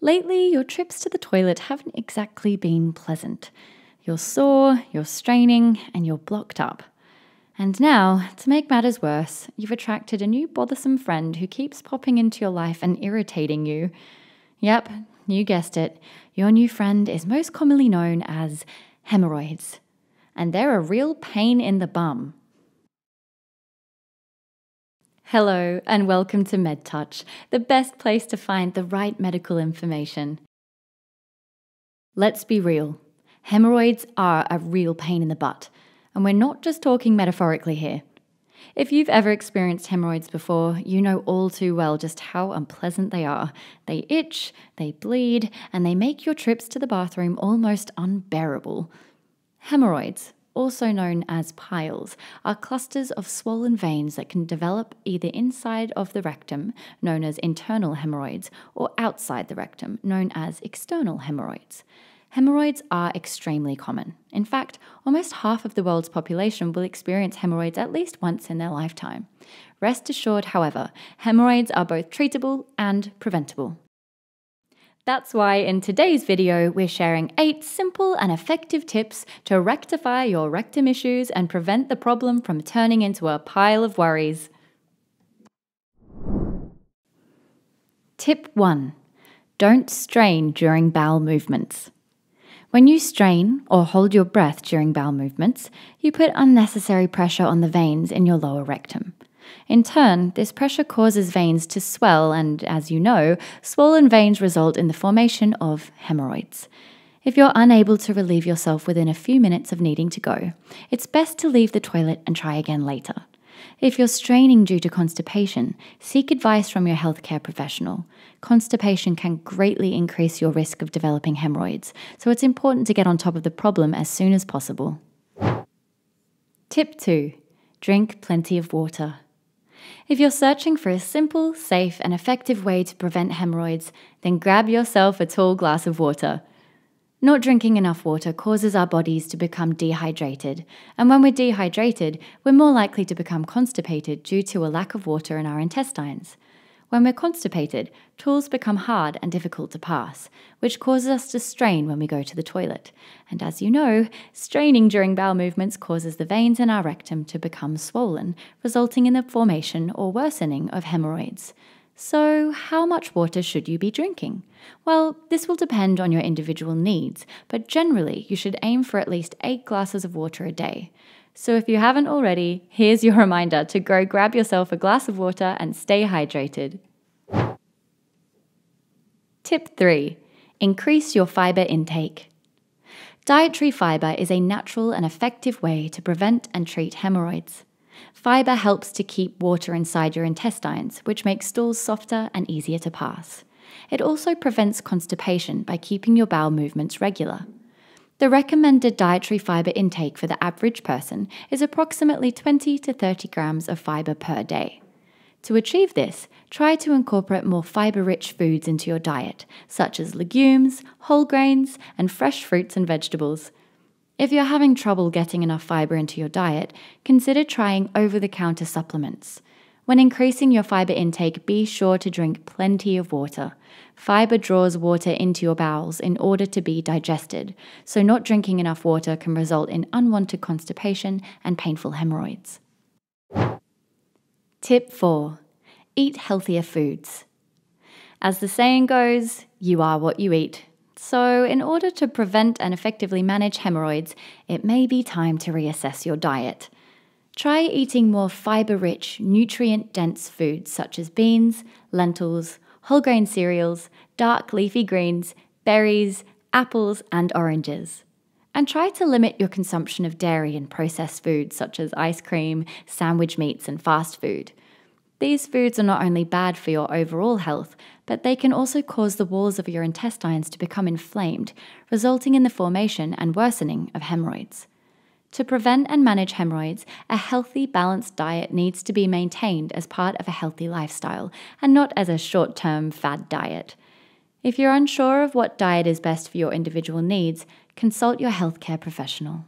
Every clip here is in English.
Lately, your trips to the toilet haven't exactly been pleasant. You're sore, you're straining, and you're blocked up. And now, to make matters worse, you've attracted a new bothersome friend who keeps popping into your life and irritating you. Yep, you guessed it. Your new friend is most commonly known as hemorrhoids, and they're a real pain in the bum. Hello, and welcome to Medtuch, the best place to find the right medical information. Let's be real hemorrhoids are a real pain in the butt, and we're not just talking metaphorically here. If you've ever experienced hemorrhoids before, you know all too well just how unpleasant they are. They itch, they bleed, and they make your trips to the bathroom almost unbearable. Hemorrhoids, also known as piles, are clusters of swollen veins that can develop either inside of the rectum, known as internal hemorrhoids, or outside the rectum, known as external hemorrhoids. Hemorrhoids are extremely common. In fact, almost half of the world's population will experience hemorrhoids at least once in their lifetime. Rest assured, however, hemorrhoids are both treatable and preventable. That's why in today's video, we're sharing 8 simple and effective tips to rectify your rectum issues and prevent the problem from turning into a pile of worries. Tip 1 Don't strain during bowel movements. When you strain or hold your breath during bowel movements, you put unnecessary pressure on the veins in your lower rectum. In turn, this pressure causes veins to swell, and as you know, swollen veins result in the formation of hemorrhoids. If you're unable to relieve yourself within a few minutes of needing to go, it's best to leave the toilet and try again later. If you're straining due to constipation, seek advice from your healthcare professional. Constipation can greatly increase your risk of developing hemorrhoids, so it's important to get on top of the problem as soon as possible. Tip 2 Drink plenty of water. If you're searching for a simple, safe, and effective way to prevent hemorrhoids, then grab yourself a tall glass of water. Not drinking enough water causes our bodies to become dehydrated, and when we're dehydrated, we're more likely to become constipated due to a lack of water in our intestines. When we're constipated, tools become hard and difficult to pass, which causes us to strain when we go to the toilet. And as you know, straining during bowel movements causes the veins in our rectum to become swollen, resulting in the formation or worsening of hemorrhoids. So, how much water should you be drinking? Well, this will depend on your individual needs, but generally you should aim for at least 8 glasses of water a day. So if you haven't already, here's your reminder to go grab yourself a glass of water and stay hydrated. Tip 3 Increase your fiber intake. Dietary fiber is a natural and effective way to prevent and treat hemorrhoids. Fiber helps to keep water inside your intestines, which makes stools softer and easier to pass. It also prevents constipation by keeping your bowel movements regular. The recommended dietary fiber intake for the average person is approximately 20 to 30 grams of fiber per day. To achieve this, try to incorporate more fiber rich foods into your diet, such as legumes, whole grains, and fresh fruits and vegetables. If you're having trouble getting enough fiber into your diet, consider trying over the counter supplements. When increasing your fiber intake, be sure to drink plenty of water. Fiber draws water into your bowels in order to be digested, so not drinking enough water can result in unwanted constipation and painful hemorrhoids. Tip 4 Eat healthier foods. As the saying goes, you are what you eat. So, in order to prevent and effectively manage hemorrhoids, it may be time to reassess your diet. Try eating more fiber rich, nutrient dense foods such as beans, lentils, whole grain cereals, dark leafy greens, berries, apples, and oranges. And try to limit your consumption of dairy and processed foods such as ice cream, sandwich meats, and fast food. These foods are not only bad for your overall health, but they can also cause the walls of your intestines to become inflamed, resulting in the formation and worsening of hemorrhoids. To prevent and manage hemorrhoids, a healthy, balanced diet needs to be maintained as part of a healthy lifestyle and not as a short term fad diet. If you're unsure of what diet is best for your individual needs, consult your healthcare professional.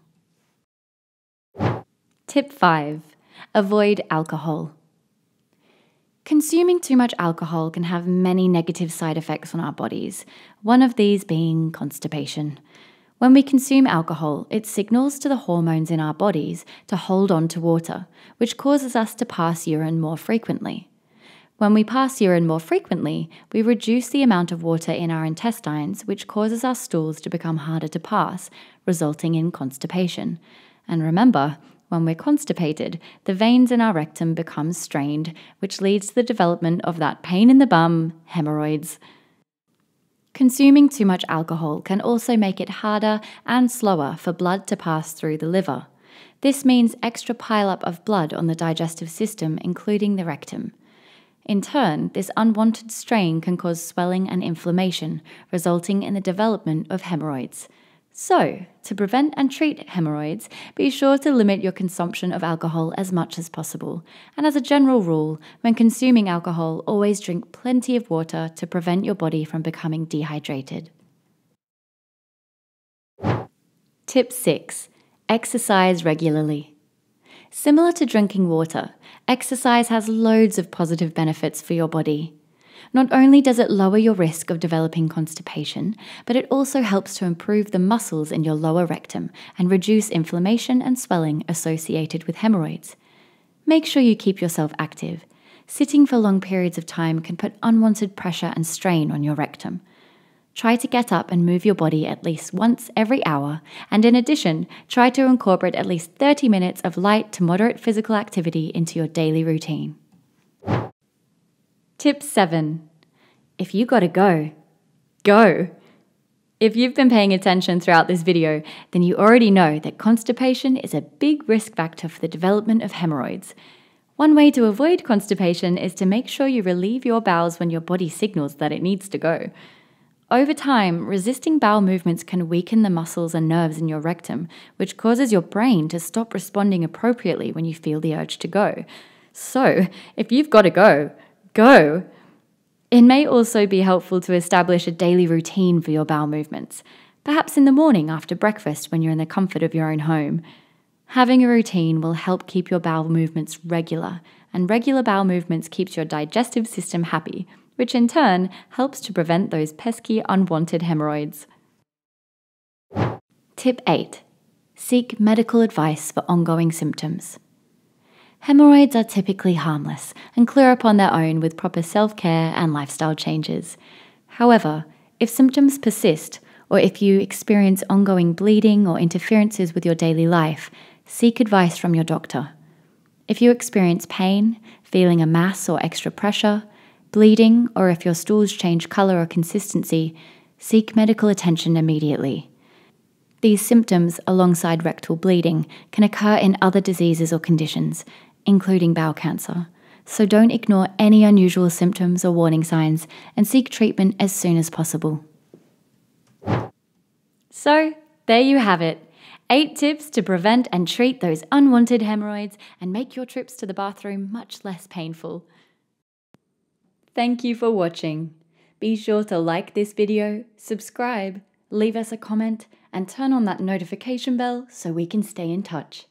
Tip 5 Avoid alcohol. Consuming too much alcohol can have many negative side effects on our bodies, one of these being constipation. When we consume alcohol, it signals to the hormones in our bodies to hold on to water, which causes us to pass urine more frequently. When we pass urine more frequently, we reduce the amount of water in our intestines, which causes our stools to become harder to pass, resulting in constipation. And remember, when we're constipated, the veins in our rectum become strained, which leads to the development of that pain in the bum, hemorrhoids. Consuming too much alcohol can also make it harder and slower for blood to pass through the liver. This means extra pileup of blood on the digestive system, including the rectum. In turn, this unwanted strain can cause swelling and inflammation, resulting in the development of hemorrhoids. So, to prevent and treat hemorrhoids, be sure to limit your consumption of alcohol as much as possible. And as a general rule, when consuming alcohol, always drink plenty of water to prevent your body from becoming dehydrated. Tip 6 Exercise regularly. Similar to drinking water, exercise has loads of positive benefits for your body. Not only does it lower your risk of developing constipation, but it also helps to improve the muscles in your lower rectum and reduce inflammation and swelling associated with hemorrhoids. Make sure you keep yourself active. Sitting for long periods of time can put unwanted pressure and strain on your rectum. Try to get up and move your body at least once every hour, and in addition, try to incorporate at least 30 minutes of light to moderate physical activity into your daily routine. Tip 7 If you gotta go, go! If you've been paying attention throughout this video, then you already know that constipation is a big risk factor for the development of hemorrhoids. One way to avoid constipation is to make sure you relieve your bowels when your body signals that it needs to go. Over time, resisting bowel movements can weaken the muscles and nerves in your rectum, which causes your brain to stop responding appropriately when you feel the urge to go. So, if you've got to go, go! It may also be helpful to establish a daily routine for your bowel movements, perhaps in the morning after breakfast when you're in the comfort of your own home. Having a routine will help keep your bowel movements regular, and regular bowel movements keeps your digestive system happy, which in turn helps to prevent those pesky unwanted hemorrhoids. Tip 8 Seek medical advice for ongoing symptoms. Hemorrhoids are typically harmless and clear up on their own with proper self care and lifestyle changes. However, if symptoms persist, or if you experience ongoing bleeding or interferences with your daily life, seek advice from your doctor. If you experience pain, feeling a mass or extra pressure, bleeding, or if your stools change colour or consistency, seek medical attention immediately. These symptoms, alongside rectal bleeding, can occur in other diseases or conditions, including bowel cancer. So don't ignore any unusual symptoms or warning signs and seek treatment as soon as possible. So, there you have it. Eight tips to prevent and treat those unwanted hemorrhoids and make your trips to the bathroom much less painful. Thank you for watching. Be sure to like this video, subscribe, leave us a comment, and turn on that notification bell so we can stay in touch.